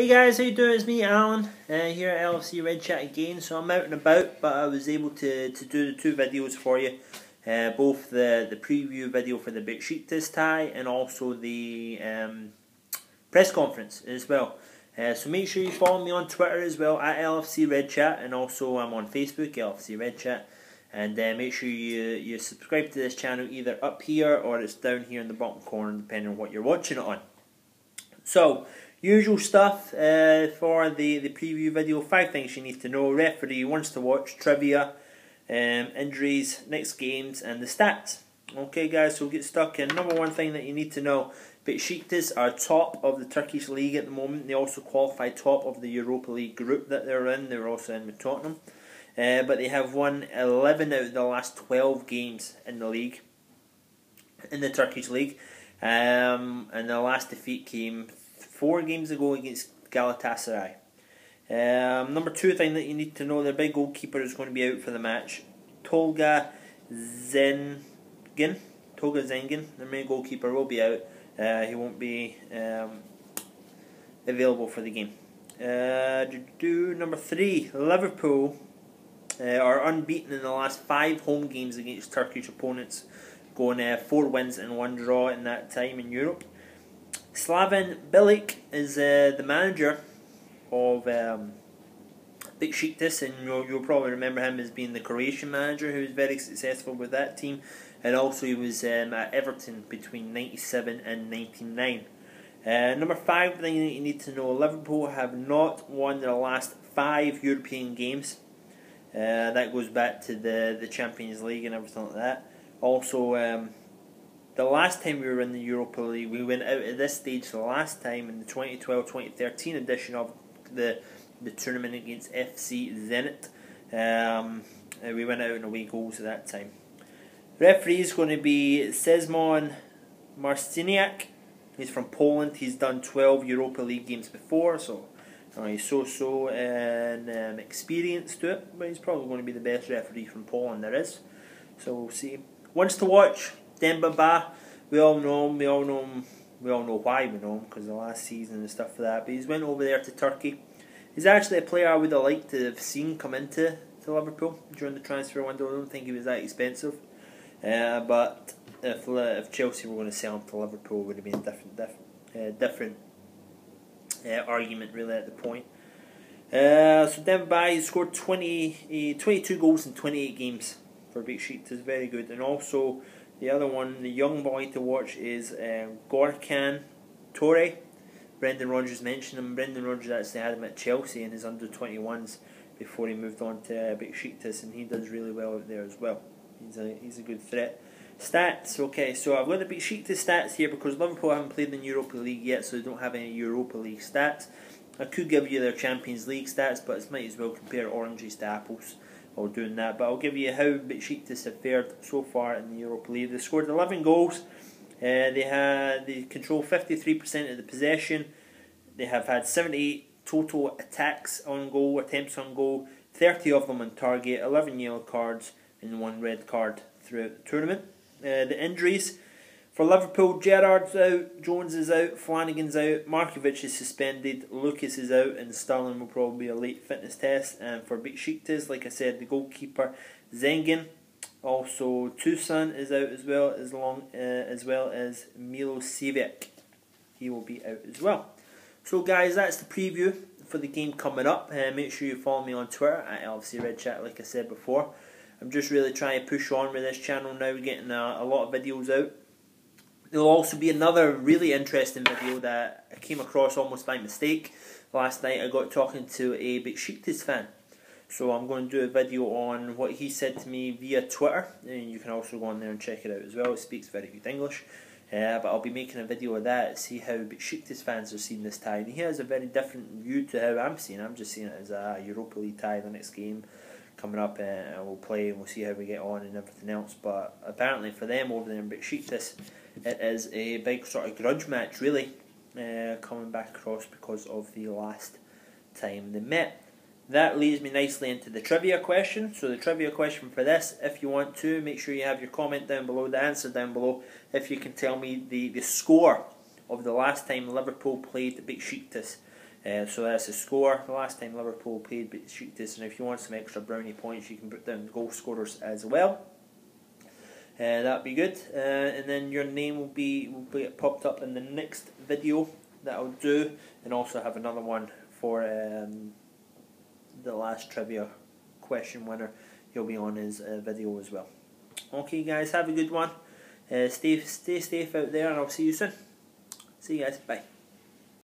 Hey guys, how you doing? It's me, Alan, uh, here at LFC Red Chat again. So I'm out and about, but I was able to, to do the two videos for you. Uh, both the, the preview video for the Besiktas tie and also the um, press conference as well. Uh, so make sure you follow me on Twitter as well, at LFC Red Chat, and also I'm on Facebook, LFC Red Chat. And uh, make sure you, you subscribe to this channel either up here or it's down here in the bottom corner, depending on what you're watching it on. So, Usual stuff uh, for the, the preview video. Five things you need to know. Referee wants to watch, trivia, um, injuries, next games, and the stats. Okay, guys, so we'll get stuck in. Number one thing that you need to know Besiktas are top of the Turkish league at the moment. They also qualify top of the Europa League group that they're in. They're also in with Tottenham. Uh, but they have won 11 out of the last 12 games in the league, in the Turkish league. Um, and the last defeat came four games ago against Galatasaray. Um, number two thing that you need to know, their big goalkeeper is going to be out for the match. Tolga Zengin. Tolga Zengin, their main goalkeeper, will be out. Uh, he won't be um, available for the game. Uh, do number three, Liverpool uh, are unbeaten in the last five home games against Turkish opponents, going uh, four wins and one draw in that time in Europe. Slaven Bilic is uh, the manager of um, Besiktas, and you'll, you'll probably remember him as being the Croatian manager who was very successful with that team, and also he was um, at Everton between 97 and 99. Uh, number five thing you need to know Liverpool have not won their last five European games. Uh, that goes back to the, the Champions League and everything like that. Also, um, the last time we were in the Europa League, we went out at this stage the last time in the 2012-2013 edition of the the tournament against FC Zenit. Um, we went out in away goals at that time. Referee is going to be Szymon Marciniak. He's from Poland. He's done 12 Europa League games before, so uh, he's so-so and um, experienced to it, but he's probably going to be the best referee from Poland there is. So we'll see. Ones to watch, Demba Ba, we all know him, we all know him, we all know why we know him because the last season and stuff for that. But he's went over there to Turkey. He's actually a player I would have liked to have seen come into to Liverpool during the transfer window. I don't think he was that expensive. Uh, but if if Chelsea were going to sell him to Liverpool, it would have been a different different uh, different uh, argument really at the point. Uh, so Demba Ba he scored 20, uh, 22 goals in 28 games for Besiktas, It's very good. And also the other one, the young boy to watch is um, Gökhan Töre. Brendan Rodgers mentioned him. Brendan Rodgers actually had him at Chelsea in his under 21s before he moved on to uh, Besiktas, and he does really well out there as well. He's a he's a good threat. Stats, okay, so I've got the Besiktas stats here because Liverpool haven't played in the Europa League yet, so they don't have any Europa League stats. I could give you their Champions League stats, but it might as well compare oranges to apples while doing that. But I'll give you how Besiktas have fared so far in the Europa League. They scored 11 goals. Uh, they had they control 53% of the possession. They have had 78 total attacks on goal, attempts on goal, 30 of them on target, 11 yellow cards, and one red card throughout the tournament. Uh, the injuries for Liverpool, Gerrard's out, Jones is out, Flanagan's out, Markovic is suspended, Lucas is out, and Sterling will probably be a late fitness test. And for Besiktas, like I said, the goalkeeper Zengin, also Toussaint is out as well as long uh, as well as Milicevic. He will be out as well. So guys, that's the preview for the game coming up. Uh, make sure you follow me on Twitter at LFC Red Chat, like I said before. I'm just really trying to push on with this channel now, getting a lot of videos out. There'll also be another really interesting video that I came across almost by mistake. Last night I got talking to a Besiktas fan. So I'm going to do a video on what he said to me via Twitter. And you can also go on there and check it out as well. It speaks very good English. Uh, but I'll be making a video of that see how Besiktas fans are seeing this tie. And he has a very different view to how I'm seeing. I'm just seeing it as a Europa League tie the next game coming up uh, and we'll play and we'll see how we get on and everything else. But apparently for them over there in Besiktas, it is a big sort of grudge match, really, uh, coming back across because of the last time they met. That leads me nicely into the trivia question. So the trivia question for this, if you want to, make sure you have your comment down below, the answer down below, if you can tell me the, the score of the last time Liverpool played Besiktas. Uh, so that's the score. The last time Liverpool played Besiktas, and if you want some extra brownie points, you can put down goal scorers as well. Uh, that'd be good, uh, and then your name will be will be popped up in the next video that I'll do, and also have another one for um, the last trivia question winner. He'll be on his uh, video as well. Okay, guys, have a good one. Uh, stay stay safe out there, and I'll see you soon. See you guys. Bye.